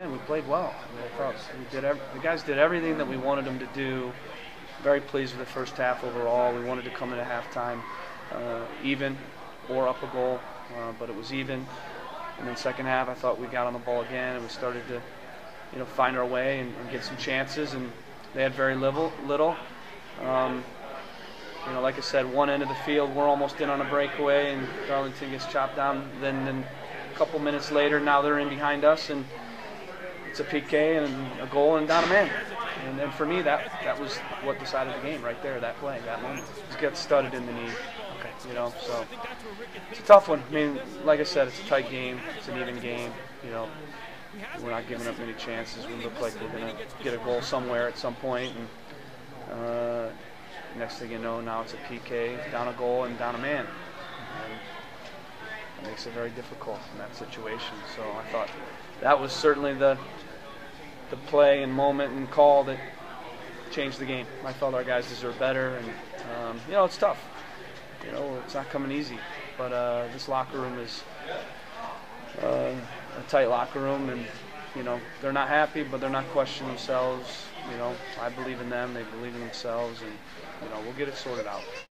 And we played well. We did. Ev- the guys did everything that we wanted them to do. Very pleased with the first half overall. We wanted to come in at halftime uh, even or up a goal, uh, but it was even. And then second half, I thought we got on the ball again and we started to, you know, find our way and, and get some chances. And they had very little. Little. Um, you know, like I said, one end of the field, we're almost in on a breakaway, and Darlington gets chopped down. Then, then a couple minutes later, now they're in behind us, and it's a PK and a goal and down a man. And, and for me, that that was what decided the game right there, that play, that moment. Just get studded in the knee. Okay. You know, so it's a tough one. I mean, like I said, it's a tight game. It's an even game. You know, we're not giving up many chances. We look like we're going to get a goal somewhere at some point. point, and uh, next thing you know, now it's a PK, down a goal and down a man. And it makes it very difficult in that situation. So I thought that was certainly the the play and moment and call that changed the game. I felt our guys deserve better, and um, you know it's tough. You know it's not coming easy, but uh, this locker room is uh, a tight locker room, and you know they're not happy, but they're not questioning themselves. You know I believe in them; they believe in themselves, and you know we'll get it sorted out.